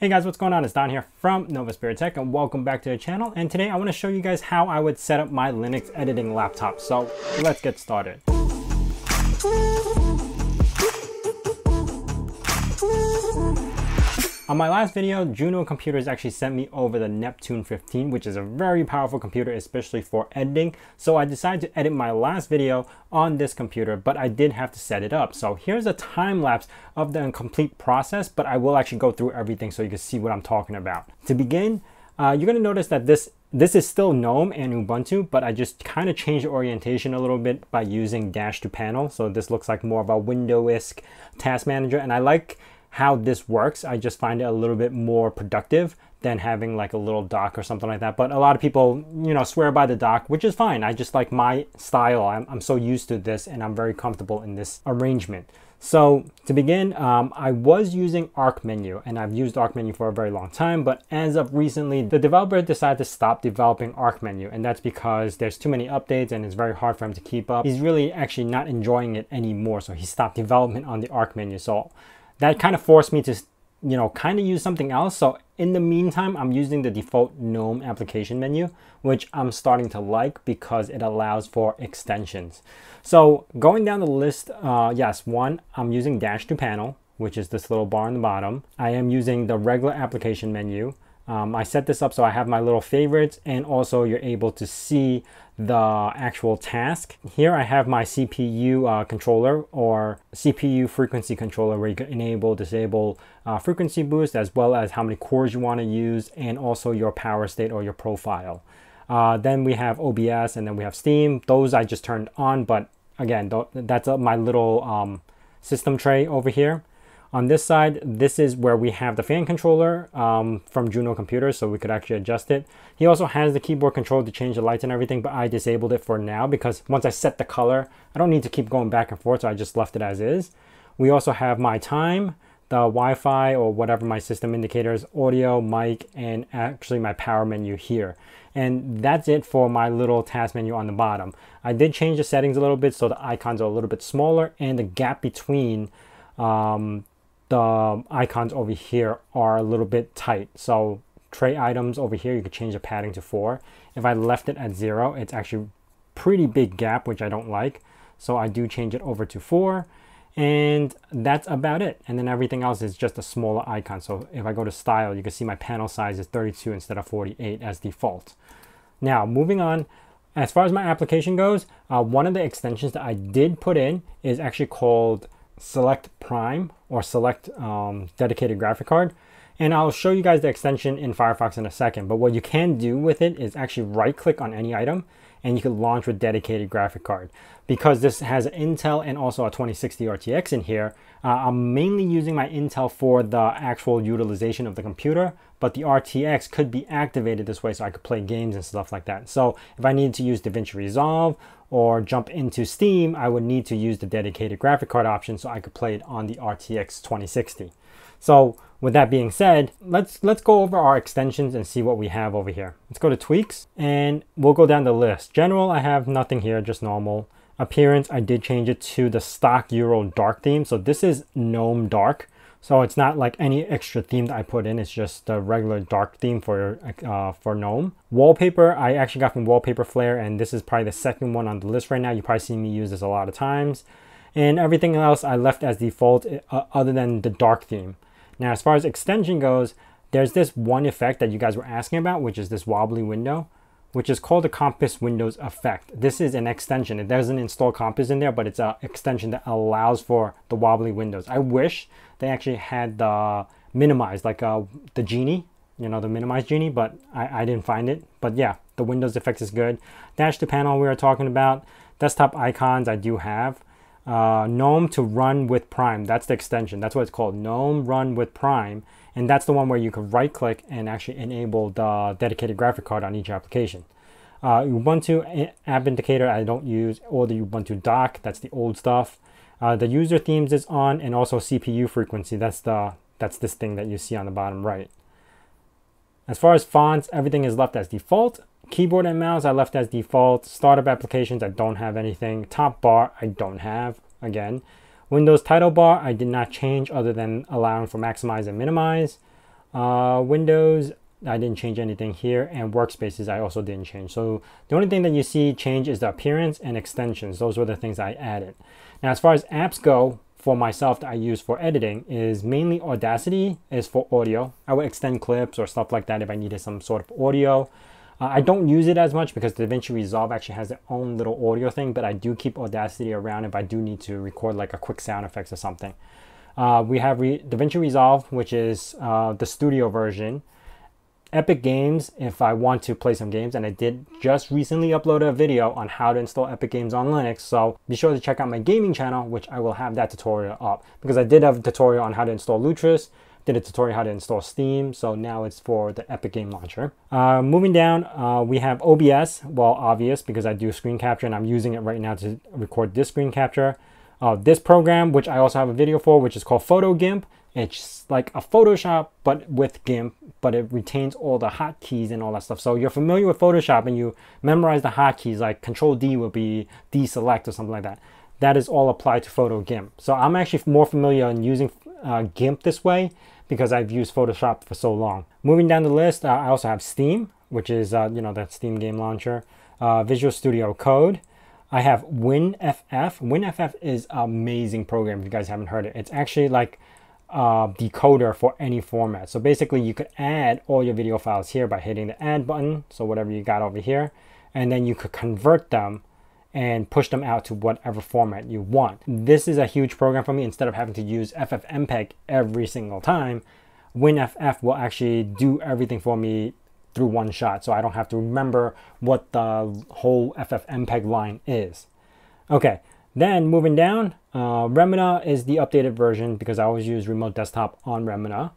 Hey guys, what's going on? It's Don here from Novaspirit Tech and welcome back to the channel. And today I want to show you guys how I would set up my Linux editing laptop. So let's get started. On my last video, Juno Computers actually sent me over the Neptune 15, which is a very powerful computer, especially for editing. So I decided to edit my last video on this computer, but I did have to set it up. So here's a time lapse of the complete process, but I will actually go through everything so you can see what I'm talking about. To begin, uh, you're gonna notice that this this is still GNOME and Ubuntu, but I just kind of changed the orientation a little bit by using dash to panel. So this looks like more of a Windows-esque task manager, and I like how this works. I just find it a little bit more productive than having like a little dock or something like that. But a lot of people, you know, swear by the dock, which is fine. I just like my style. I'm, I'm so used to this and I'm very comfortable in this arrangement. So to begin, um, I was using Arc Menu and I've used Arc Menu for a very long time, but as of recently, the developer decided to stop developing Arc Menu and that's because there's too many updates and it's very hard for him to keep up. He's really actually not enjoying it anymore, so he stopped development on the Arc Menu. So that kind of forced me to, you know, kind of use something else. So in the meantime, I'm using the default GNOME application menu, which I'm starting to like because it allows for extensions. So going down the list, uh, yes, one, I'm using Dash to Panel, which is this little bar on the bottom. I am using the regular application menu. Um, I set this up so I have my little favorites and also you're able to see the actual task. Here I have my CPU uh, controller or CPU frequency controller where you can enable, disable uh, frequency boost as well as how many cores you want to use and also your power state or your profile. Uh, then we have OBS and then we have Steam. Those I just turned on, but again, that's my little um, system tray over here. On this side, this is where we have the fan controller um, from Juno Computers, so we could actually adjust it. He also has the keyboard control to change the lights and everything, but I disabled it for now because once I set the color, I don't need to keep going back and forth, so I just left it as is. We also have my time, the Wi-Fi or whatever my system indicators, audio, mic, and actually my power menu here. And that's it for my little task menu on the bottom. I did change the settings a little bit so the icons are a little bit smaller and the gap between um, the icons over here are a little bit tight. So tray items over here, you could change the padding to four. If I left it at zero, it's actually pretty big gap, which I don't like. So I do change it over to four and that's about it. And then everything else is just a smaller icon. So if I go to style, you can see my panel size is 32 instead of 48 as default. Now moving on, as far as my application goes, uh, one of the extensions that I did put in is actually called select prime or select um, dedicated graphic card. And I'll show you guys the extension in Firefox in a second. But what you can do with it is actually right click on any item and you can launch with dedicated graphic card. Because this has Intel and also a 2060 RTX in here, uh, I'm mainly using my Intel for the actual utilization of the computer, but the RTX could be activated this way so I could play games and stuff like that. So if I needed to use DaVinci Resolve or jump into Steam, I would need to use the dedicated graphic card option so I could play it on the RTX 2060. So with that being said, let's let's go over our extensions and see what we have over here. Let's go to tweaks and we'll go down the list. General, I have nothing here, just normal. Appearance, I did change it to the stock Yaru dark theme. So this is Gnome dark. So it's not like any extra theme that I put in. It's just the regular dark theme for uh, for GNOME. Wallpaper, I actually got from Wallpaper Flare, and this is probably the second one on the list right now. You probably see me use this a lot of times. And everything else I left as default uh, other than the dark theme. Now, as far as extension goes, there's this one effect that you guys were asking about, which is this wobbly window, which is called the Compiz Windows effect. This is an extension. It doesn't install Compiz in there, but it's an extension that allows for the wobbly windows. I wish they actually had the minimize, like uh, the Genie, you know, the minimize Genie, but I, I didn't find it. But yeah, the Windows effect is good. Dash to panel we are talking about. Desktop icons I do have uh, GNOME to run with Prime. That's the extension. That's what it's called. GNOME run with Prime. And that's the one where you can right click and actually enable the dedicated graphic card on each application. Uh, Ubuntu app indicator I don't use or the Ubuntu dock. That's the old stuff. Uh, the user themes is on and also CPU frequency. That's the that's this thing that you see on the bottom right. As far as fonts, everything is left as default. Keyboard and mouse I left as default. Startup applications I don't have anything. Top bar I don't have again. Windows title bar I did not change other than allowing for maximize and minimize. Uh, Windows, I didn't change anything here and workspaces I also didn't change. So the only thing that you see change is the appearance and extensions. Those were the things I added. Now as far as apps go, for myself that I use for editing is mainly Audacity is for audio. I would extend clips or stuff like that if I needed some sort of audio. Uh, I don't use it as much because DaVinci Resolve actually has its own little audio thing, but I do keep Audacity around if I do need to record like a quick sound effects or something. Uh, we have Re DaVinci Resolve, which is uh, the studio version. Epic Games if I want to play some games and I did just recently upload a video on how to install Epic Games on Linux so be sure to check out my gaming channel which I will have that tutorial up because I did have a tutorial on how to install Lutris did a tutorial how to install Steam so now it's for the Epic Game Launcher. Uh, moving down uh, we have OBS well obvious because I do screen capture and I'm using it right now to record this screen capture. Uh, this program which I also have a video for which is called PhotoGimp it's like a Photoshop, but with GIMP, but it retains all the hotkeys and all that stuff. So you're familiar with Photoshop and you memorize the hotkeys, like Control D will be deselect or something like that. That is all applied to Photo GIMP. So I'm actually more familiar in using uh, GIMP this way because I've used Photoshop for so long. Moving down the list, uh, I also have Steam, which is, uh, you know, that Steam game launcher, uh, Visual Studio Code. I have WinFF. WinFF is an amazing program if you guys haven't heard it. It's actually like uh, decoder for any format. So basically you could add all your video files here by hitting the add button. So whatever you got over here, and then you could convert them and push them out to whatever format you want. This is a huge program for me. Instead of having to use FFmpeg every single time, WinFF will actually do everything for me through one shot. So I don't have to remember what the whole FFmpeg line is. Okay, then moving down, uh, Remmina is the updated version because I always use remote desktop on Remmina.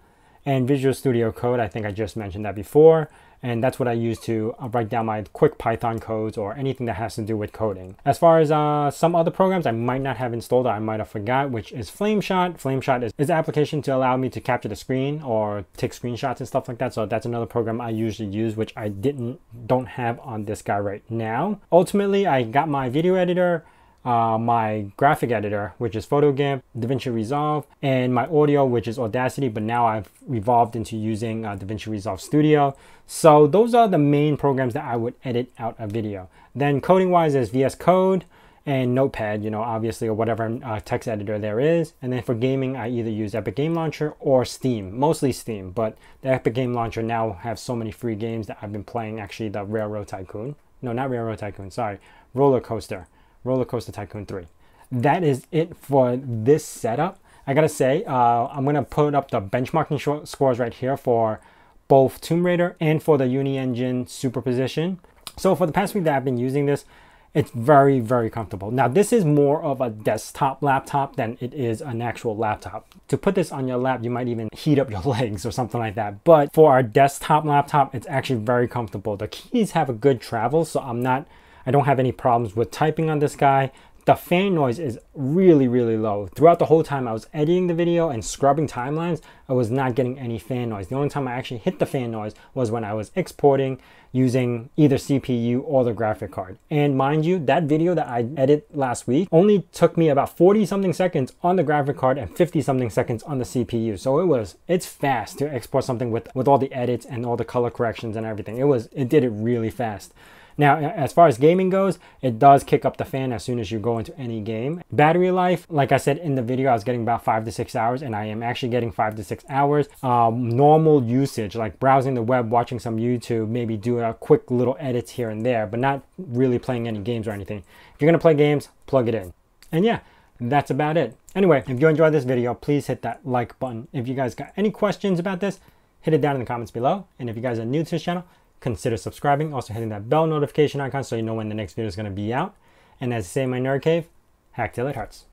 And Visual Studio Code, I think I just mentioned that before. And that's what I use to uh, write down my quick Python codes or anything that has to do with coding. As far as uh, some other programs I might not have installed that I might have forgot, which is Flameshot. Flameshot is, is an application to allow me to capture the screen or take screenshots and stuff like that. So that's another program I usually use, which I didn't, don't have on this guy right now. Ultimately, I got my video editor, uh, my graphic editor, which is PhotoGimp, DaVinci Resolve, and my audio, which is Audacity, but now I've evolved into using uh, DaVinci Resolve Studio. So those are the main programs that I would edit out a video. Then coding wise is VS Code and Notepad, you know, obviously, or whatever uh, text editor there is. And then for gaming, I either use Epic Game Launcher or Steam, mostly Steam, but the Epic Game Launcher now have so many free games that I've been playing, actually the Railroad Tycoon. No, not Railroad Tycoon, sorry, Roller Coaster. Roller Coaster Tycoon 3. That is it for this setup. I gotta say, uh, I'm gonna put up the benchmarking scores right here for both Tomb Raider and for the Unigine superposition. So for the past week that I've been using this, it's very, very comfortable. Now this is more of a desktop laptop than it is an actual laptop. To put this on your lap, you might even heat up your legs or something like that. But for our desktop laptop, it's actually very comfortable. The keys have a good travel, so I'm not I don't have any problems with typing on this guy. The fan noise is really, really low. Throughout the whole time I was editing the video and scrubbing timelines, I was not getting any fan noise. The only time I actually hit the fan noise was when I was exporting using either CPU or the graphic card. And mind you, that video that I edited last week only took me about 40 something seconds on the graphic card and 50 something seconds on the CPU. So it was, it's fast to export something with, with all the edits and all the color corrections and everything. It was, it did it really fast. Now, as far as gaming goes, it does kick up the fan as soon as you go into any game. Battery life, like I said in the video, I was getting about five to six hours and I am actually getting five to six hours. Um, normal usage, like browsing the web, watching some YouTube, maybe do a quick little edits here and there, but not really playing any games or anything. If you're gonna play games, plug it in. And yeah, that's about it. Anyway, if you enjoyed this video, please hit that like button. If you guys got any questions about this, hit it down in the comments below. And if you guys are new to this channel, consider subscribing. Also hitting that bell notification icon so you know when the next video is going to be out. And as I say in my nerd cave, hack till it hurts.